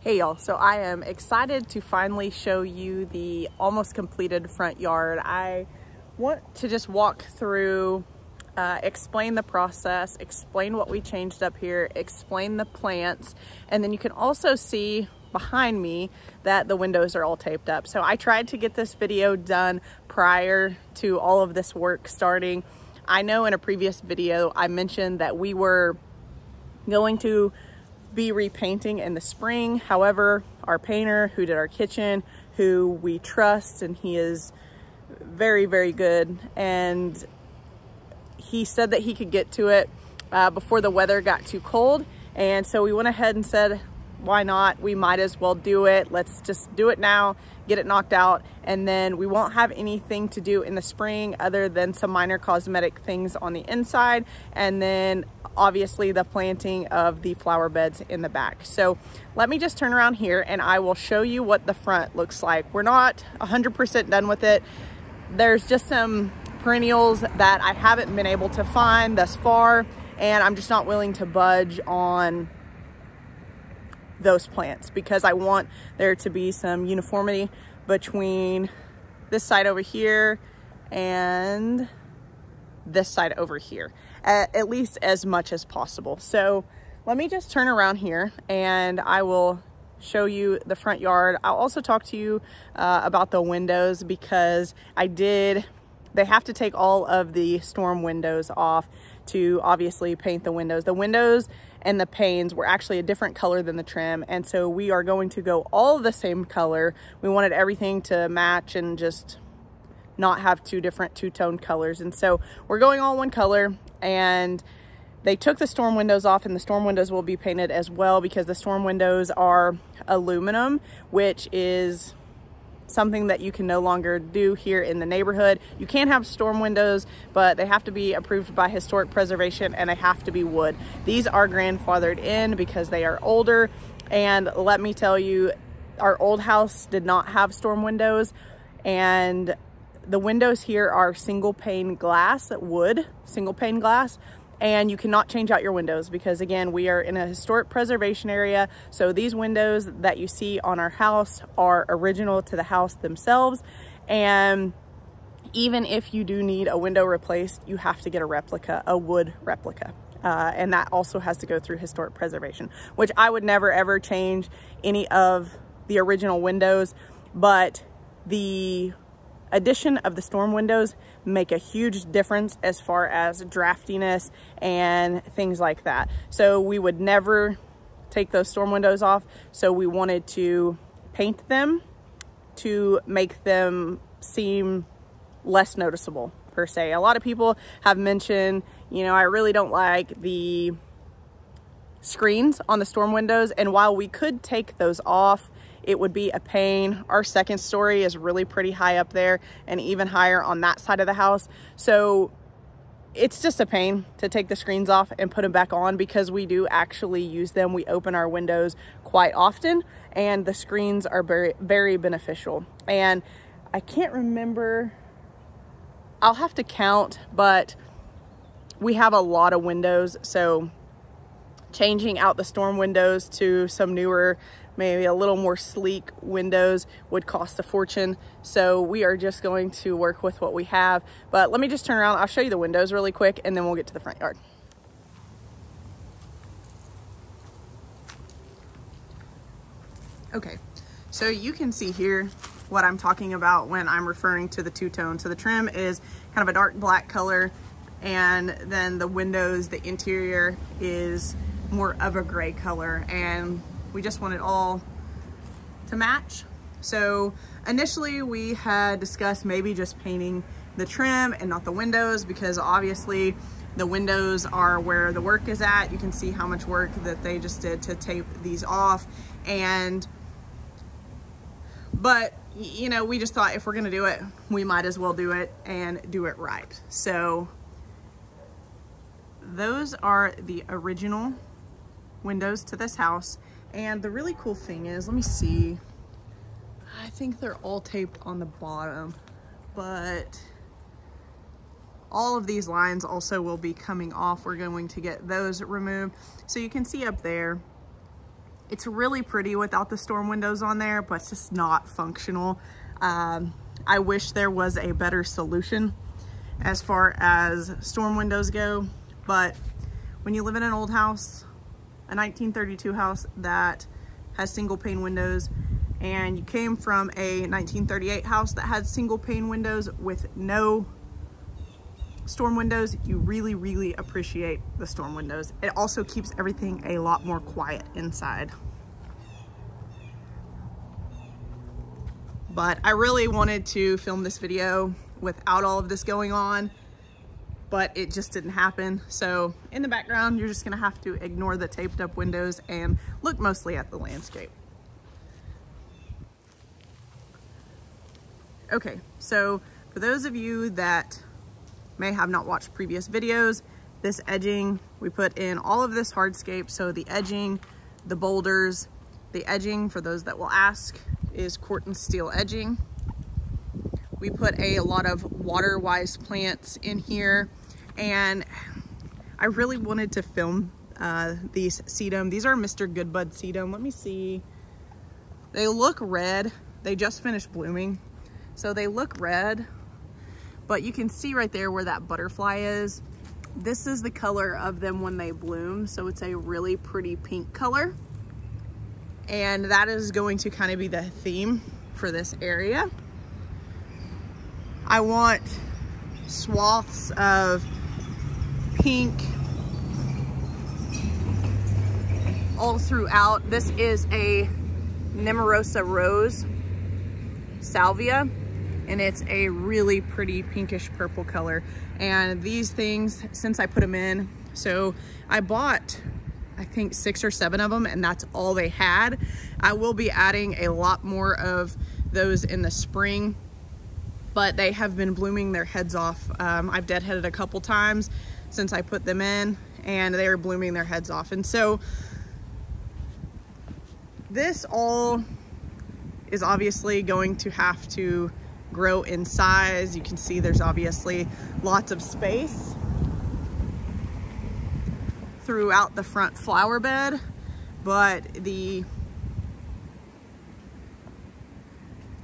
Hey y'all, so I am excited to finally show you the almost completed front yard. I want to just walk through, uh, explain the process, explain what we changed up here, explain the plants, and then you can also see behind me that the windows are all taped up. So I tried to get this video done prior to all of this work starting. I know in a previous video I mentioned that we were going to be repainting in the spring. However, our painter who did our kitchen, who we trust and he is very, very good. And he said that he could get to it uh, before the weather got too cold. And so we went ahead and said, why not? We might as well do it. Let's just do it now, get it knocked out, and then we won't have anything to do in the spring other than some minor cosmetic things on the inside. And then obviously the planting of the flower beds in the back. So let me just turn around here and I will show you what the front looks like. We're not 100% done with it. There's just some perennials that I haven't been able to find thus far and I'm just not willing to budge on those plants because I want there to be some uniformity between this side over here and this side over here, at, at least as much as possible. So let me just turn around here and I will show you the front yard. I'll also talk to you uh, about the windows because I did, they have to take all of the storm windows off to obviously paint the windows. The windows and the panes were actually a different color than the trim and so we are going to go all the same color. We wanted everything to match and just not have two different two-tone colors. And so we're going all one color and they took the storm windows off and the storm windows will be painted as well because the storm windows are aluminum, which is something that you can no longer do here in the neighborhood. You can have storm windows, but they have to be approved by historic preservation and they have to be wood. These are grandfathered in because they are older. And let me tell you, our old house did not have storm windows and the windows here are single pane glass, wood, single pane glass, and you cannot change out your windows because again, we are in a historic preservation area. So these windows that you see on our house are original to the house themselves. And even if you do need a window replaced, you have to get a replica, a wood replica. Uh, and that also has to go through historic preservation, which I would never ever change any of the original windows, but the addition of the storm windows make a huge difference as far as draftiness and things like that. So we would never take those storm windows off. So we wanted to paint them to make them seem less noticeable per se. A lot of people have mentioned, you know, I really don't like the screens on the storm windows. And while we could take those off, it would be a pain. Our second story is really pretty high up there and even higher on that side of the house. So it's just a pain to take the screens off and put them back on because we do actually use them. We open our windows quite often and the screens are very, very beneficial. And I can't remember, I'll have to count, but we have a lot of windows. So changing out the storm windows to some newer maybe a little more sleek windows would cost a fortune. So we are just going to work with what we have. But let me just turn around. I'll show you the windows really quick and then we'll get to the front yard. Okay, so you can see here what I'm talking about when I'm referring to the two-tone. So the trim is kind of a dark black color and then the windows, the interior is more of a gray color and we just want it all to match. So initially we had discussed maybe just painting the trim and not the windows because obviously the windows are where the work is at. You can see how much work that they just did to tape these off. And, but you know, we just thought if we're gonna do it, we might as well do it and do it right. So those are the original windows to this house. And the really cool thing is, let me see. I think they're all taped on the bottom, but all of these lines also will be coming off. We're going to get those removed. So you can see up there, It's really pretty without the storm windows on there, but it's just not functional. Um, I wish there was a better solution as far as storm windows go, but when you live in an old house, a 1932 house that has single pane windows, and you came from a 1938 house that had single pane windows with no storm windows, you really, really appreciate the storm windows. It also keeps everything a lot more quiet inside. But I really wanted to film this video without all of this going on, but it just didn't happen. So in the background, you're just gonna have to ignore the taped up windows and look mostly at the landscape. Okay, so for those of you that may have not watched previous videos, this edging, we put in all of this hardscape. So the edging, the boulders, the edging, for those that will ask, is Corten steel edging. We put a lot of water-wise plants in here and I really wanted to film uh, these sedum. These are Mr. Goodbud sedum. Let me see. They look red. They just finished blooming. So they look red, but you can see right there where that butterfly is. This is the color of them when they bloom. So it's a really pretty pink color. And that is going to kind of be the theme for this area. I want swaths of pink all throughout. This is a Nemorosa Rose Salvia and it's a really pretty pinkish purple color. And these things, since I put them in, so I bought, I think six or seven of them and that's all they had. I will be adding a lot more of those in the spring, but they have been blooming their heads off. Um, I've deadheaded a couple times since I put them in and they are blooming their heads off. And so this all is obviously going to have to grow in size. You can see there's obviously lots of space throughout the front flower bed, but the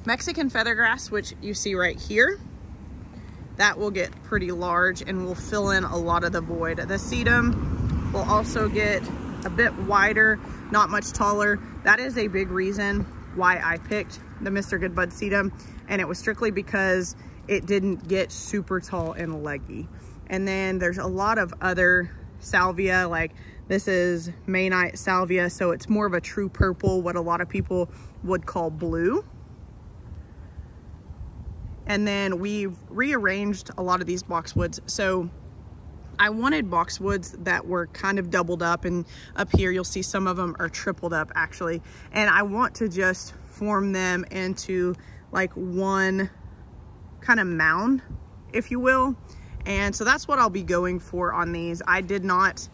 Mexican feathergrass, which you see right here, that will get pretty large and will fill in a lot of the void. The sedum will also get a bit wider, not much taller. That is a big reason why I picked the Mr. Goodbud sedum and it was strictly because it didn't get super tall and leggy. And then there's a lot of other salvia, like this is May Night salvia, so it's more of a true purple, what a lot of people would call blue. And then we've rearranged a lot of these boxwoods. So I wanted boxwoods that were kind of doubled up and up here you'll see some of them are tripled up actually. And I want to just form them into like one kind of mound, if you will. And so that's what I'll be going for on these. I did not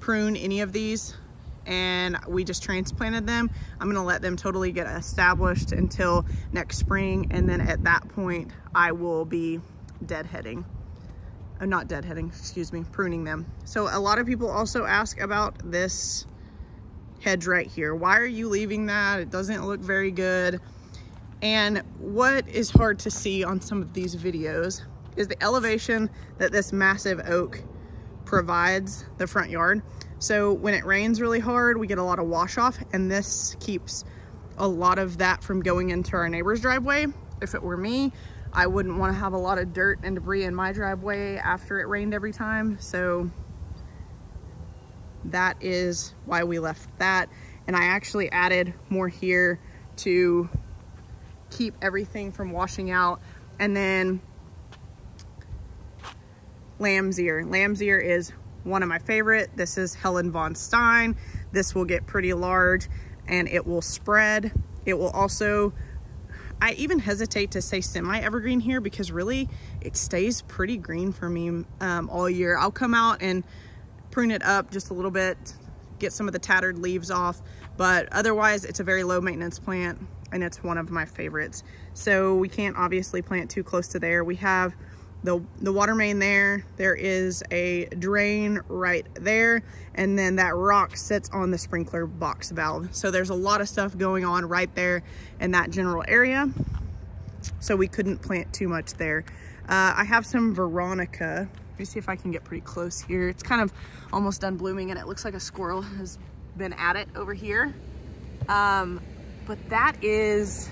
prune any of these and we just transplanted them. I'm gonna let them totally get established until next spring. And then at that point, I will be deadheading. Uh, not deadheading, excuse me, pruning them. So a lot of people also ask about this hedge right here. Why are you leaving that? It doesn't look very good. And what is hard to see on some of these videos is the elevation that this massive oak provides the front yard. So when it rains really hard, we get a lot of wash off and this keeps a lot of that from going into our neighbor's driveway. If it were me, I wouldn't want to have a lot of dirt and debris in my driveway after it rained every time. So that is why we left that. And I actually added more here to keep everything from washing out. And then lamb's ear. Lamb's ear is one of my favorite. This is Helene von Stein. This will get pretty large and it will spread. It will also, I even hesitate to say semi-evergreen here because really it stays pretty green for me um, all year. I'll come out and prune it up just a little bit, get some of the tattered leaves off, but otherwise it's a very low maintenance plant and it's one of my favorites. So we can't obviously plant too close to there. We have the, the water main there, there is a drain right there, and then that rock sits on the sprinkler box valve. So there's a lot of stuff going on right there in that general area. So we couldn't plant too much there. Uh, I have some Veronica. Let me see if I can get pretty close here. It's kind of almost done blooming and it looks like a squirrel has been at it over here. Um, but that is,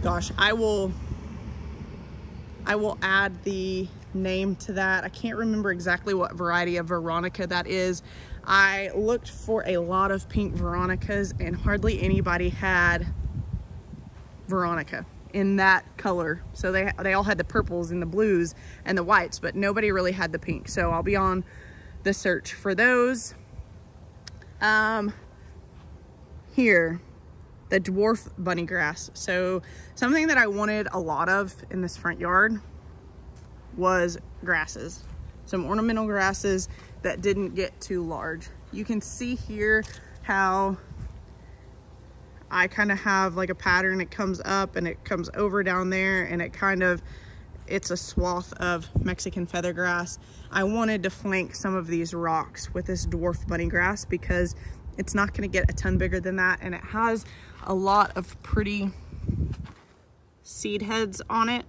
gosh, I will I will add the name to that. I can't remember exactly what variety of Veronica that is. I looked for a lot of pink Veronicas and hardly anybody had Veronica in that color. So they, they all had the purples and the blues and the whites, but nobody really had the pink. So I'll be on the search for those. Um, here, the dwarf bunny grass. So something that I wanted a lot of in this front yard was grasses. Some ornamental grasses that didn't get too large. You can see here how I kind of have like a pattern. It comes up and it comes over down there and it kind of, it's a swath of Mexican feather grass. I wanted to flank some of these rocks with this dwarf bunny grass because it's not gonna get a ton bigger than that and it has a lot of pretty seed heads on it.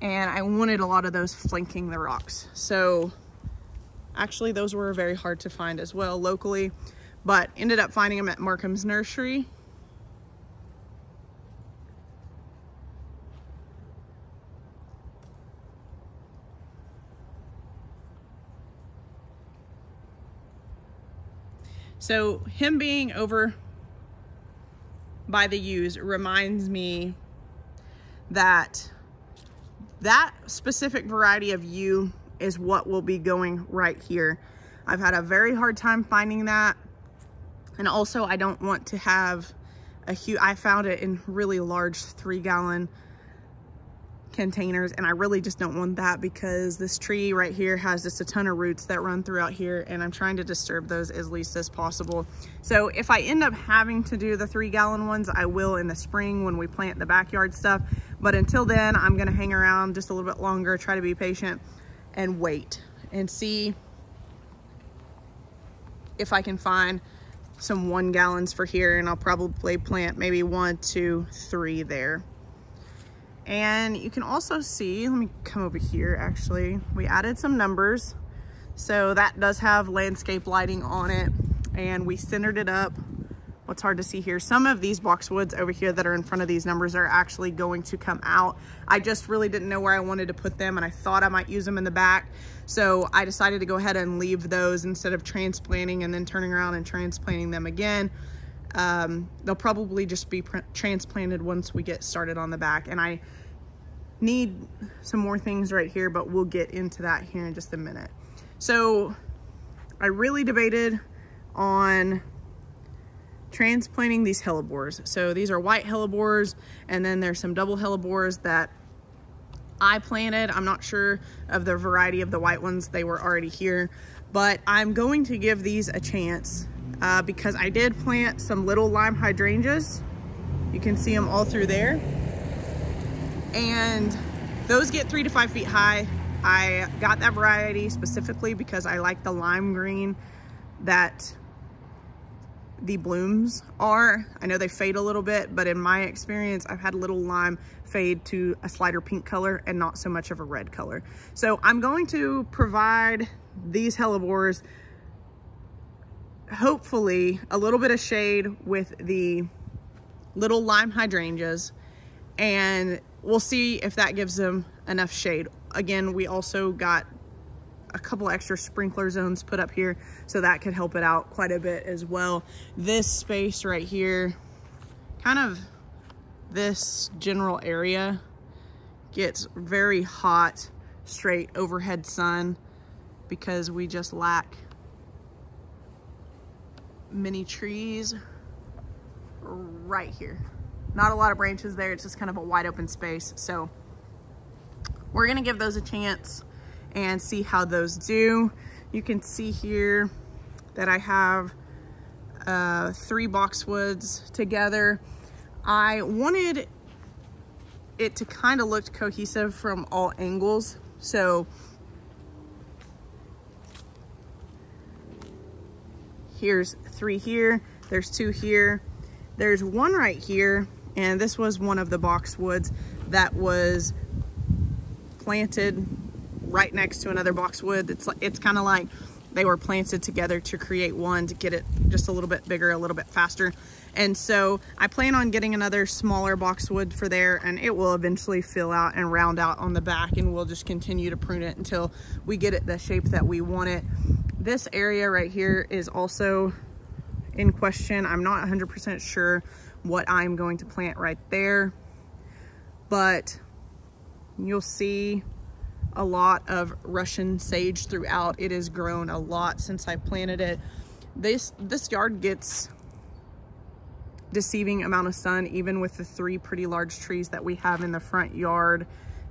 And I wanted a lot of those flanking the rocks. So actually those were very hard to find as well locally, but ended up finding them at Markham's Nursery. So him being over by the yews reminds me that that specific variety of yew is what will be going right here. I've had a very hard time finding that. And also I don't want to have a huge, I found it in really large three gallon containers and I really just don't want that because this tree right here has just a ton of roots that run throughout here and I'm trying to disturb those as least as possible. So if I end up having to do the three gallon ones, I will in the spring when we plant the backyard stuff. But until then, I'm gonna hang around just a little bit longer, try to be patient and wait and see if I can find some one gallons for here and I'll probably plant maybe one, two, three there. And you can also see, let me come over here actually, we added some numbers. So that does have landscape lighting on it and we centered it up. What's hard to see here, some of these boxwoods over here that are in front of these numbers are actually going to come out. I just really didn't know where I wanted to put them and I thought I might use them in the back. So I decided to go ahead and leave those instead of transplanting and then turning around and transplanting them again. Um, they'll probably just be transplanted once we get started on the back. And I need some more things right here, but we'll get into that here in just a minute. So I really debated on transplanting these hellebores. So these are white hellebores, and then there's some double hellebores that I planted. I'm not sure of the variety of the white ones. They were already here, but I'm going to give these a chance uh, because I did plant some little lime hydrangeas. You can see them all through there. And those get three to five feet high. I got that variety specifically because I like the lime green that the blooms are. I know they fade a little bit, but in my experience, I've had a little lime fade to a slighter pink color and not so much of a red color. So I'm going to provide these hellebores hopefully a little bit of shade with the little lime hydrangeas and we'll see if that gives them enough shade. Again, we also got a couple extra sprinkler zones put up here so that could help it out quite a bit as well. This space right here, kind of this general area gets very hot straight overhead sun because we just lack many trees right here. Not a lot of branches there. It's just kind of a wide open space. So we're gonna give those a chance and see how those do. You can see here that I have uh, three boxwoods together. I wanted it to kind of look cohesive from all angles. So here's three here, there's two here, there's one right here, and this was one of the boxwoods that was planted right next to another boxwood. It's it's kind of like they were planted together to create one to get it just a little bit bigger, a little bit faster. And so I plan on getting another smaller boxwood for there and it will eventually fill out and round out on the back and we'll just continue to prune it until we get it the shape that we want it. This area right here is also in question. I'm not 100% sure what I'm going to plant right there, but you'll see a lot of Russian sage throughout. It has grown a lot since I planted it. This, this yard gets deceiving amount of sun, even with the three pretty large trees that we have in the front yard.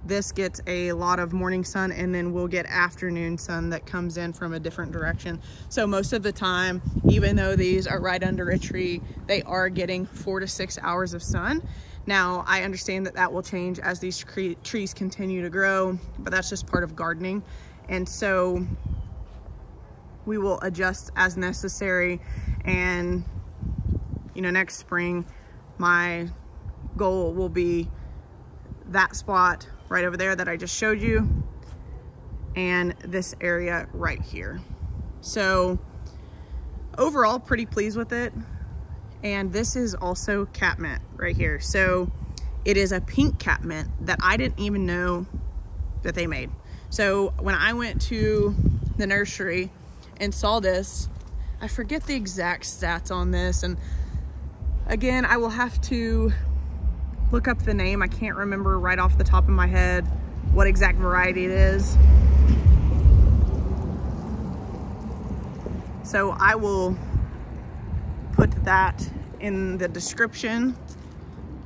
This gets a lot of morning sun and then we'll get afternoon sun that comes in from a different direction. So most of the time, even though these are right under a tree, they are getting four to six hours of sun. Now, I understand that that will change as these trees continue to grow, but that's just part of gardening. And so we will adjust as necessary. And, you know, next spring, my goal will be that spot right over there that I just showed you and this area right here. So overall, pretty pleased with it. And this is also catmint right here. So it is a pink catmint that I didn't even know that they made. So when I went to the nursery and saw this, I forget the exact stats on this. And again, I will have to look up the name. I can't remember right off the top of my head what exact variety it is. So I will put that in the description.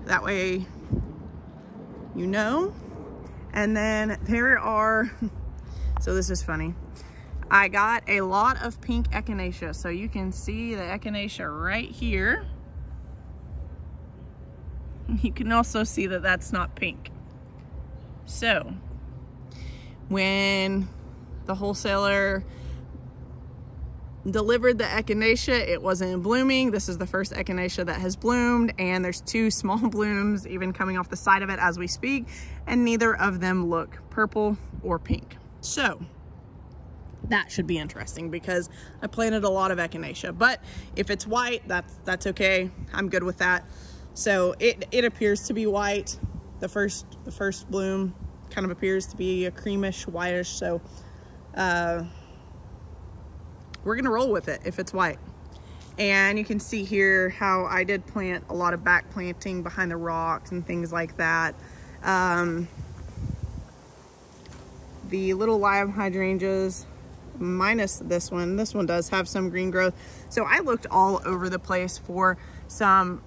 That way you know. And then there are, so this is funny. I got a lot of pink echinacea. So you can see the echinacea right here. You can also see that that's not pink. So when the wholesaler delivered the echinacea. It wasn't blooming. This is the first echinacea that has bloomed and there's two small blooms even coming off the side of it as we speak and neither of them look purple or pink. So that should be interesting because I planted a lot of echinacea, but if it's white, that's, that's okay. I'm good with that. So it, it appears to be white. The first, the first bloom kind of appears to be a creamish whitish. So, uh, we're gonna roll with it if it's white. And you can see here how I did plant a lot of back planting behind the rocks and things like that. Um, the little lime hydrangeas, minus this one, this one does have some green growth. So I looked all over the place for some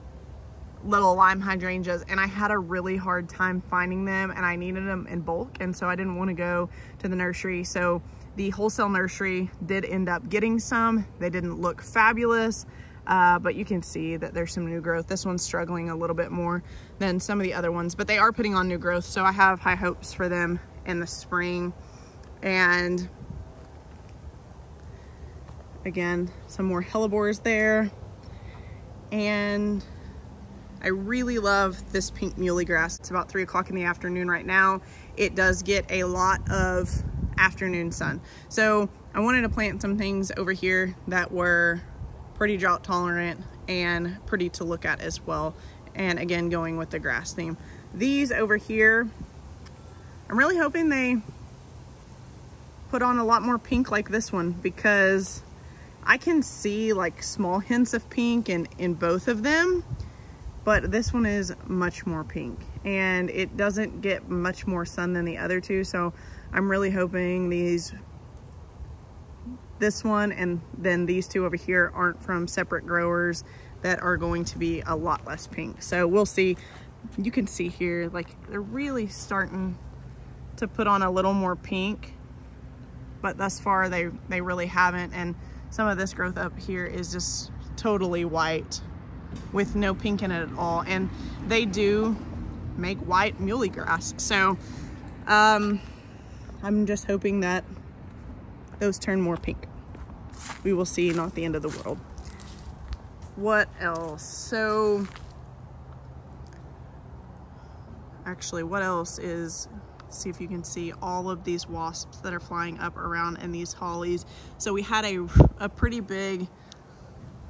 little lime hydrangeas and I had a really hard time finding them and I needed them in bulk and so I didn't want to go to the nursery so the wholesale nursery did end up getting some. They didn't look fabulous, uh, but you can see that there's some new growth. This one's struggling a little bit more than some of the other ones, but they are putting on new growth. So I have high hopes for them in the spring. And again, some more hellebores there. And I really love this pink muhly grass. It's about three o'clock in the afternoon right now. It does get a lot of afternoon sun. So I wanted to plant some things over here that were pretty drought tolerant and pretty to look at as well. And again, going with the grass theme. These over here, I'm really hoping they put on a lot more pink like this one because I can see like small hints of pink in, in both of them, but this one is much more pink and it doesn't get much more sun than the other two. So I'm really hoping these, this one and then these two over here aren't from separate growers that are going to be a lot less pink. So we'll see. You can see here, like they're really starting to put on a little more pink, but thus far they, they really haven't. And some of this growth up here is just totally white with no pink in it at all. And they do make white muhly grass. So um, I'm just hoping that those turn more pink. We will see, not the end of the world. What else? So actually what else is see if you can see all of these wasps that are flying up around in these hollies. So we had a, a pretty big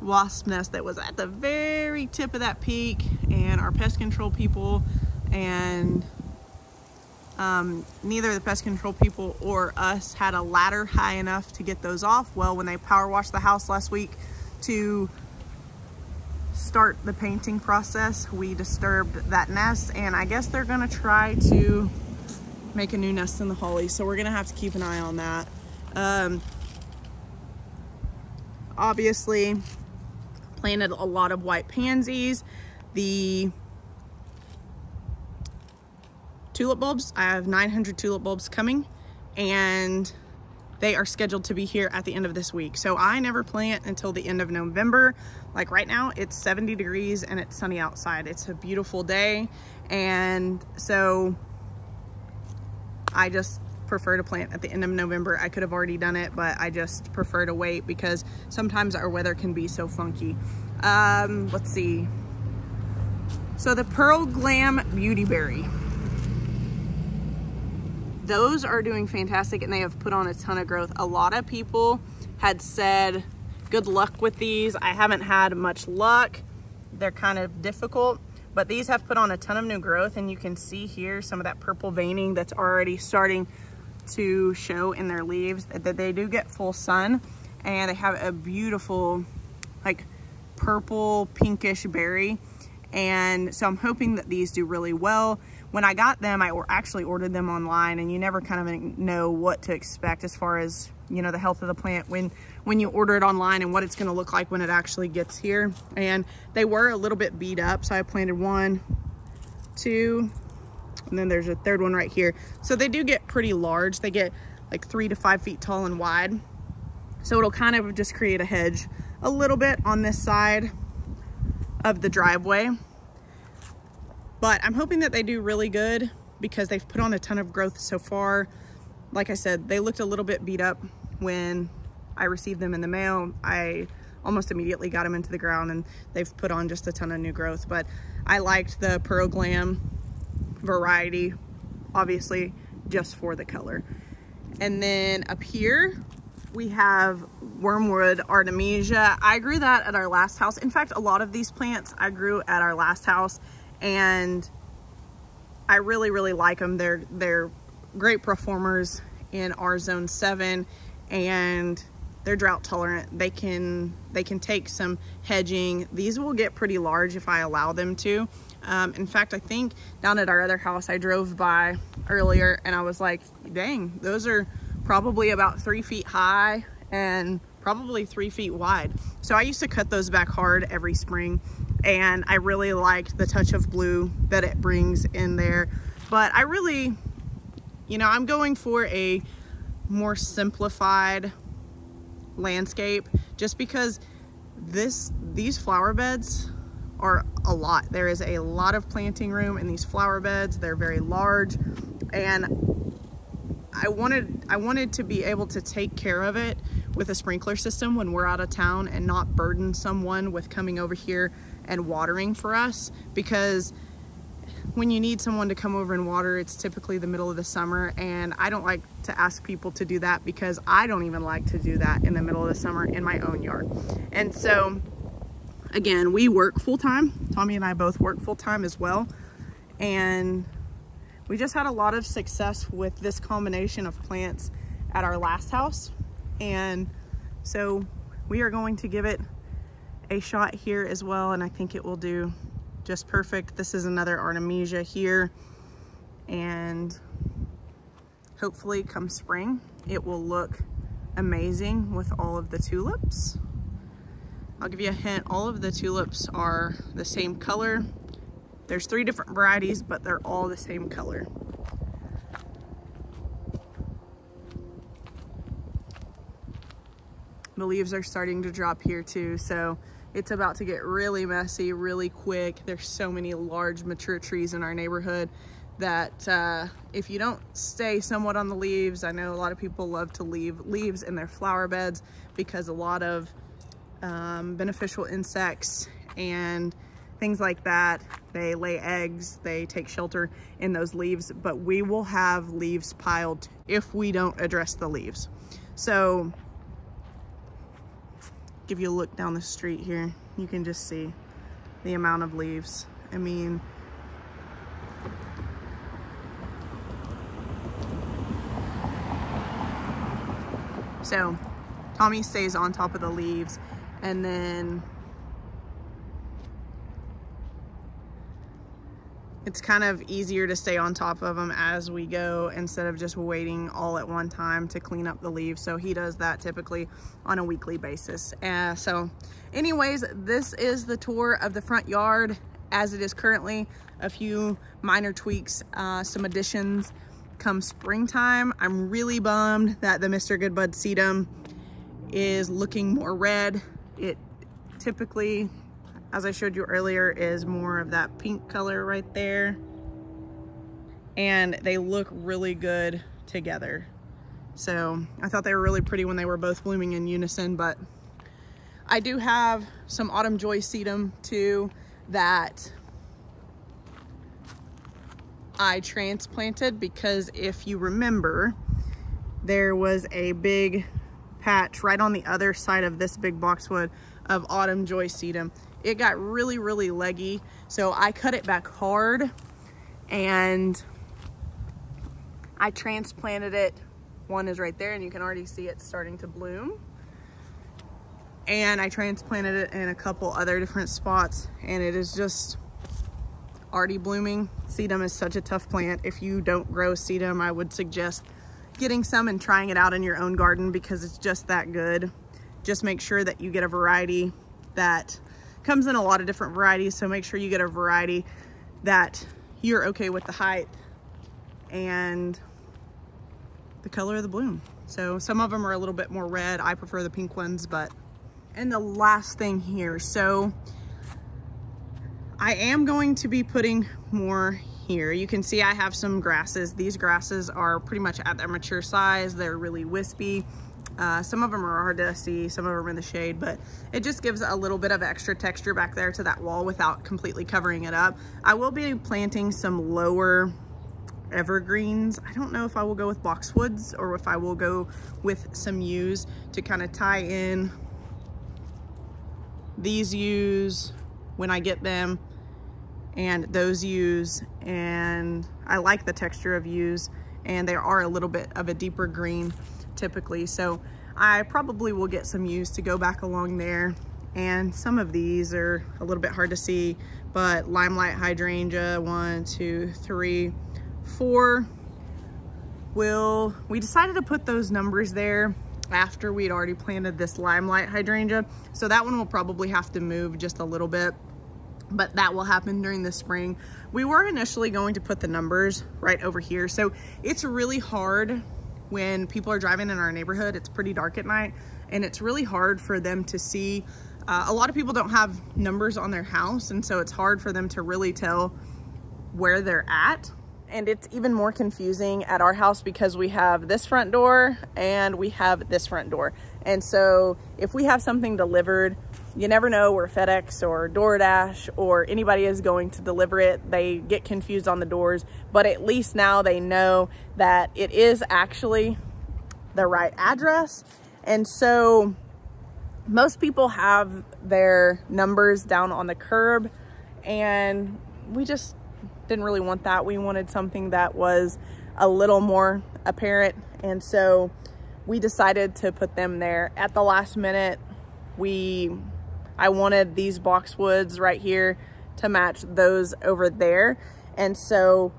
wasp nest that was at the very tip of that peak and our pest control people and um, neither the pest control people or us had a ladder high enough to get those off. Well, when they power washed the house last week to start the painting process, we disturbed that nest and I guess they're gonna try to make a new nest in the holly. So we're gonna have to keep an eye on that. Um, obviously planted a lot of white pansies. The tulip bulbs, I have 900 tulip bulbs coming and they are scheduled to be here at the end of this week. So I never plant until the end of November. Like right now it's 70 degrees and it's sunny outside. It's a beautiful day. And so I just prefer to plant at the end of November. I could have already done it, but I just prefer to wait because sometimes our weather can be so funky. Um, let's see. So the Pearl Glam Beauty Berry. Those are doing fantastic and they have put on a ton of growth. A lot of people had said, good luck with these. I haven't had much luck. They're kind of difficult but these have put on a ton of new growth and you can see here some of that purple veining that's already starting to show in their leaves that they do get full sun and they have a beautiful like purple pinkish berry and so I'm hoping that these do really well. When I got them, I actually ordered them online and you never kind of know what to expect as far as, you know, the health of the plant when, when you order it online and what it's gonna look like when it actually gets here. And they were a little bit beat up. So I planted one, two, and then there's a third one right here. So they do get pretty large. They get like three to five feet tall and wide. So it'll kind of just create a hedge a little bit on this side of the driveway. But I'm hoping that they do really good because they've put on a ton of growth so far. Like I said, they looked a little bit beat up when I received them in the mail. I almost immediately got them into the ground and they've put on just a ton of new growth. But I liked the Pearl Glam variety, obviously just for the color. And then up here, we have wormwood artemisia. I grew that at our last house. In fact, a lot of these plants I grew at our last house and I really, really like them. They're, they're great performers in our zone seven and they're drought tolerant. They can, they can take some hedging. These will get pretty large if I allow them to. Um, in fact, I think down at our other house, I drove by earlier and I was like, dang, those are probably about three feet high and probably three feet wide. So I used to cut those back hard every spring and I really liked the touch of blue that it brings in there. But I really, you know, I'm going for a more simplified landscape just because this these flower beds are a lot. There is a lot of planting room in these flower beds. They're very large and I wanted I wanted to be able to take care of it with a sprinkler system when we're out of town and not burden someone with coming over here and watering for us because when you need someone to come over and water, it's typically the middle of the summer. And I don't like to ask people to do that because I don't even like to do that in the middle of the summer in my own yard. And so again, we work full time. Tommy and I both work full time as well. And we just had a lot of success with this combination of plants at our last house. And so we are going to give it a shot here as well and I think it will do just perfect. This is another Artemisia here and hopefully come spring it will look amazing with all of the tulips. I'll give you a hint, all of the tulips are the same color. There's three different varieties, but they're all the same color. The leaves are starting to drop here too, so it's about to get really messy really quick. There's so many large mature trees in our neighborhood that uh, if you don't stay somewhat on the leaves, I know a lot of people love to leave leaves in their flower beds because a lot of um, beneficial insects and things like that, they lay eggs, they take shelter in those leaves, but we will have leaves piled if we don't address the leaves. So give you look down the street here, you can just see the amount of leaves. I mean, so Tommy stays on top of the leaves and then it's kind of easier to stay on top of them as we go instead of just waiting all at one time to clean up the leaves. So he does that typically on a weekly basis. Uh, so anyways, this is the tour of the front yard as it is currently. A few minor tweaks, uh, some additions come springtime. I'm really bummed that the Mr. Goodbud sedum is looking more red. It typically as I showed you earlier, is more of that pink color right there. And they look really good together. So I thought they were really pretty when they were both blooming in unison, but I do have some Autumn Joy Sedum too that I transplanted because if you remember, there was a big patch right on the other side of this big boxwood of Autumn Joy Sedum it got really, really leggy. So I cut it back hard and I transplanted it. One is right there and you can already see it starting to bloom. And I transplanted it in a couple other different spots and it is just already blooming. Sedum is such a tough plant. If you don't grow sedum, I would suggest getting some and trying it out in your own garden because it's just that good. Just make sure that you get a variety that Comes in a lot of different varieties, so make sure you get a variety that you're okay with the height and the color of the bloom. So some of them are a little bit more red. I prefer the pink ones, but, and the last thing here. So I am going to be putting more here. You can see I have some grasses. These grasses are pretty much at their mature size. They're really wispy. Uh, some of them are hard to see, some of them in the shade, but it just gives a little bit of extra texture back there to that wall without completely covering it up. I will be planting some lower evergreens. I don't know if I will go with boxwoods or if I will go with some yews to kind of tie in these yews when I get them and those yews and I like the texture of yews and they are a little bit of a deeper green typically. So I probably will get some yews to go back along there. And some of these are a little bit hard to see, but limelight hydrangea, one, two, three, four. Will, we decided to put those numbers there after we'd already planted this limelight hydrangea. So that one will probably have to move just a little bit, but that will happen during the spring. We were initially going to put the numbers right over here. So it's really hard when people are driving in our neighborhood, it's pretty dark at night and it's really hard for them to see. Uh, a lot of people don't have numbers on their house and so it's hard for them to really tell where they're at. And it's even more confusing at our house because we have this front door and we have this front door. And so if we have something delivered you never know where FedEx or DoorDash or anybody is going to deliver it. They get confused on the doors, but at least now they know that it is actually the right address. And so most people have their numbers down on the curb and we just didn't really want that. We wanted something that was a little more apparent. And so we decided to put them there at the last minute. We I wanted these boxwoods right here to match those over there. And so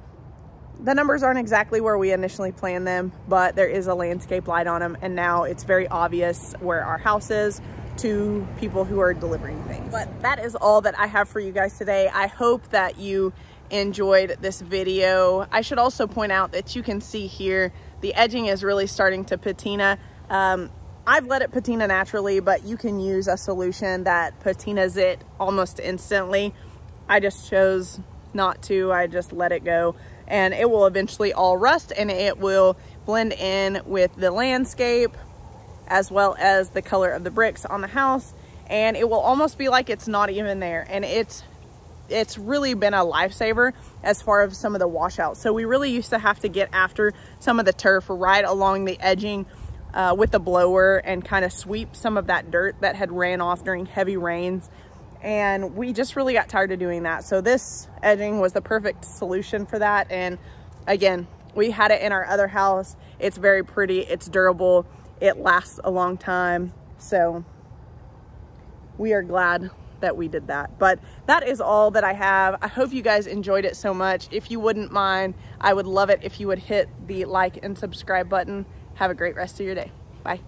the numbers aren't exactly where we initially planned them, but there is a landscape light on them. And now it's very obvious where our house is to people who are delivering things. But that is all that I have for you guys today. I hope that you enjoyed this video. I should also point out that you can see here, the edging is really starting to patina. Um, I've let it patina naturally, but you can use a solution that patinas it almost instantly. I just chose not to. I just let it go and it will eventually all rust and it will blend in with the landscape as well as the color of the bricks on the house and it will almost be like it's not even there and it's it's really been a lifesaver as far as some of the washouts so we really used to have to get after some of the turf right along the edging uh, with the blower and kind of sweep some of that dirt that had ran off during heavy rains. And we just really got tired of doing that. So this edging was the perfect solution for that. And again, we had it in our other house. It's very pretty, it's durable, it lasts a long time. So we are glad that we did that. But that is all that I have. I hope you guys enjoyed it so much. If you wouldn't mind, I would love it if you would hit the like and subscribe button. Have a great rest of your day. Bye.